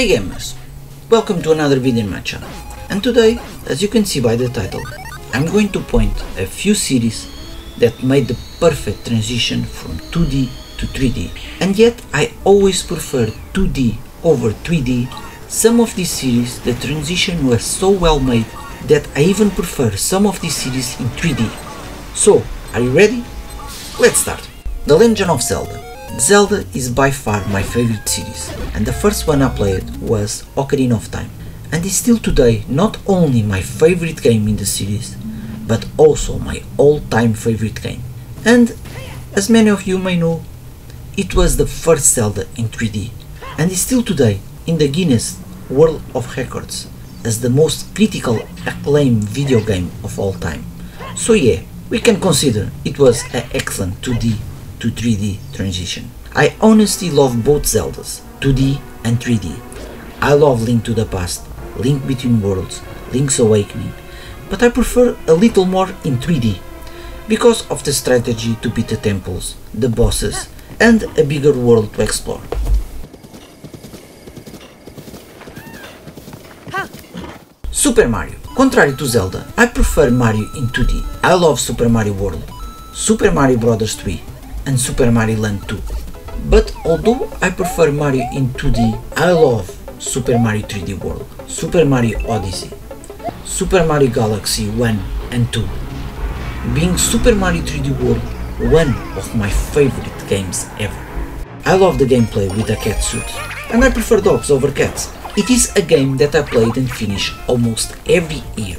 Hey gamers, welcome to another video in my channel. And today, as you can see by the title, I'm going to point a few series that made the perfect transition from 2D to 3D. And yet I always prefer 2D over 3D. Some of these series, the transition was so well made that I even prefer some of these series in 3D. So, are you ready? Let's start. The Legend of Zelda. Zelda is by far my favorite series, and the first one I played was Ocarina of Time, and is still today not only my favorite game in the series, but also my all-time favorite game. And, as many of you may know, it was the first Zelda in 3D, and is still today in the Guinness World of Records as the most critical acclaimed video game of all time. So yeah, we can consider it was an excellent 2D to 3D transition. I honestly love both Zeldas, 2D and 3D. I love Link to the Past, Link Between Worlds, Link's Awakening, but I prefer a little more in 3D because of the strategy to beat the temples, the bosses, and a bigger world to explore. Super Mario. Contrary to Zelda, I prefer Mario in 2D. I love Super Mario World, Super Mario Bros. 3, and Super Mario Land 2. But although I prefer Mario in 2D, I love Super Mario 3D World, Super Mario Odyssey, Super Mario Galaxy 1 and 2, being Super Mario 3D World one of my favorite games ever. I love the gameplay with the cat suit, and I prefer dogs over cats. It is a game that I played and finished almost every year.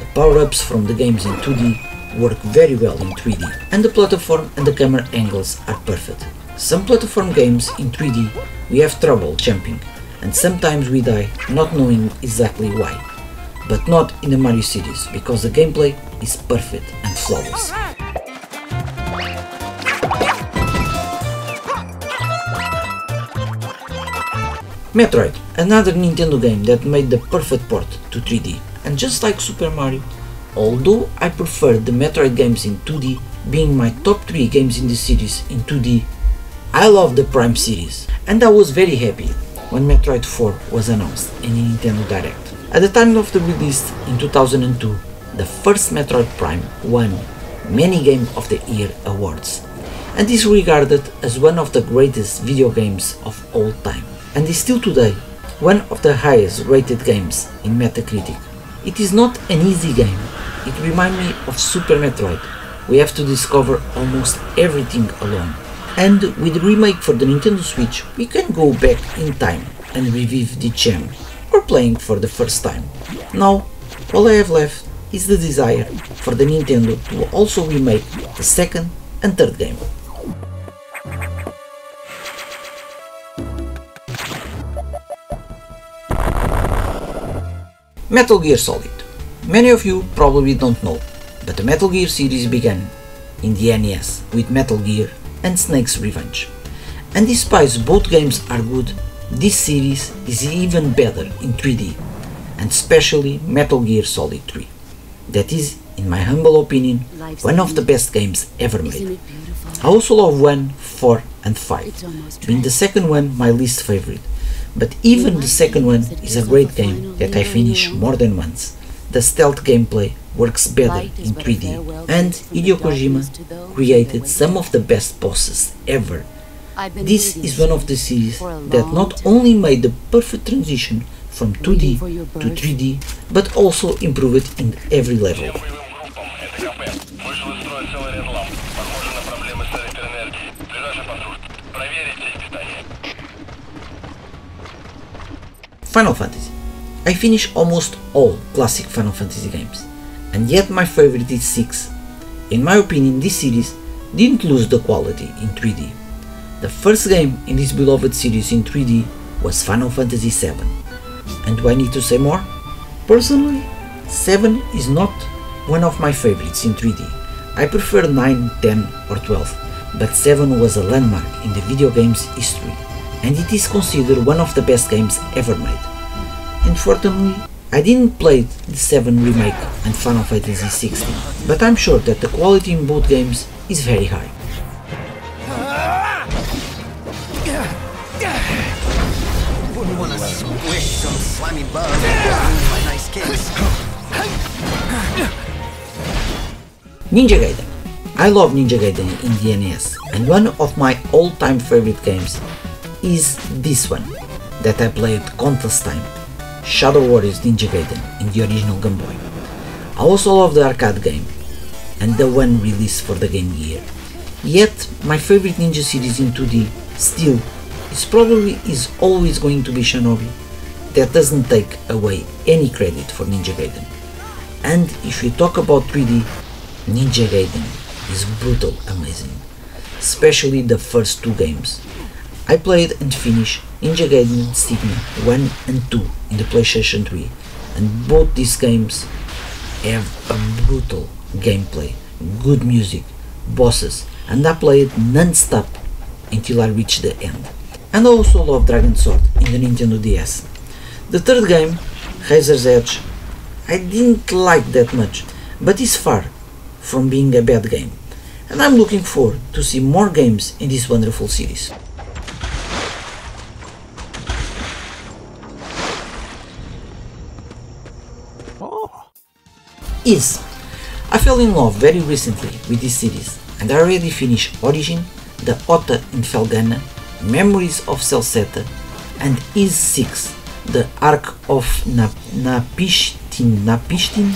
The power-ups from the games in 2D work very well in 3D, and the platform and the camera angles are perfect. Some platform games in 3D we have trouble jumping, and sometimes we die not knowing exactly why. But not in the Mario series, because the gameplay is perfect and flawless. Metroid, another Nintendo game that made the perfect port to 3D. And just like Super Mario, although I prefer the Metroid games in 2D, being my top 3 games in the series in 2D, I love the Prime series. And I was very happy when Metroid 4 was announced in Nintendo Direct. At the time of the release in 2002, the first Metroid Prime won many Game of the Year awards and is regarded as one of the greatest video games of all time and is still today one of the highest rated games in Metacritic. It is not an easy game, it reminds me of Super Metroid. We have to discover almost everything alone. And with the remake for the Nintendo Switch, we can go back in time and revive the gem, or playing for the first time. Now, all I have left is the desire for the Nintendo to also remake the second and third game. Metal Gear Solid. Many of you probably don't know, but the Metal Gear series began in the NES with Metal Gear and Snake's Revenge. And despite both games are good, this series is even better in 3D, and especially Metal Gear Solid 3. That is, in my humble opinion, one of the best games ever made. I also love 1, 4 and 5, being the second one my least favorite, but even the second one is a great game that I finish more than once. The stealth gameplay works better in 3D, and Hideo Kojima created some of the best bosses ever. This is one of the series that not only made the perfect transition from 2D to 3D, but also improved it in every level. Final Fantasy. I finished almost all classic Final Fantasy games, and yet my favorite is 6. In my opinion, this series didn't lose the quality in 3D. The first game in this beloved series in 3D was Final Fantasy VII. And do I need to say more? Personally, 7 is not one of my favorites in 3D. I prefer 9, 10 or 12, but 7 was a landmark in the video game's history and it is considered one of the best games ever made. Unfortunately, I didn't play the 7 remake and Final Fantasy 16, but I'm sure that the quality in both games is very high. Ninja Gaiden. I love Ninja Gaiden in the NES, and one of my all-time favorite games is this one that I played countless time, Shadow Warriors Ninja Gaiden in the original Game Boy. I also love the arcade game and the one released for the Game Gear. Yet my favorite ninja series in 2D still is probably is always going to be Shinobi. That doesn't take away any credit for Ninja Gaiden. And if you talk about 3D, Ninja Gaiden is brutal amazing, especially the first two games. I played and finished Ninja Gaiden Sigma 1 and 2 in the PlayStation 3 and both these games have a brutal gameplay, good music, bosses and I played non-stop until I reached the end. And I also love Dragon Sword in the Nintendo DS. The third game, Razor's Edge, I didn't like that much, but it's far from being a bad game, and I'm looking forward to see more games in this wonderful series. Ys I fell in love very recently with this series and I already finished Origin, The Oath in Felghana, Memories of Celceta and Ys 6, The Ark of Na Napishtin. Napishtin?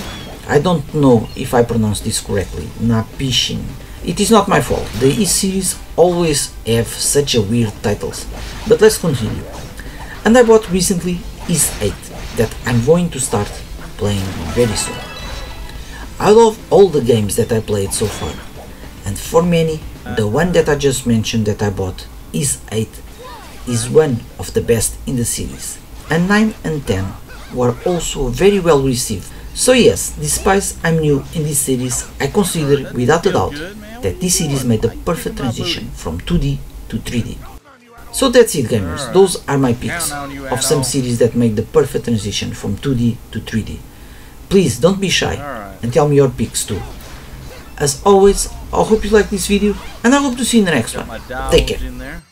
I don't know if I pronounce this correctly. Napishin. It is not my fault. The Ys series always have such a weird titles. But let's continue. And I bought recently Ys 8 that I'm going to start playing very soon. I love all the games that I played so far, and for many, the one that I just mentioned that I bought, Ys 8, is one of the best in the series, and 9 and 10 were also very well received. So yes, despite I'm new in this series, I consider without a doubt that this series made the perfect transition from 2D to 3D. So that's it gamers, those are my picks of some series that make the perfect transition from 2D to 3D. Please don't be shy and tell me your picks too. As always, I hope you like this video and I hope to see you in the next one. Take care.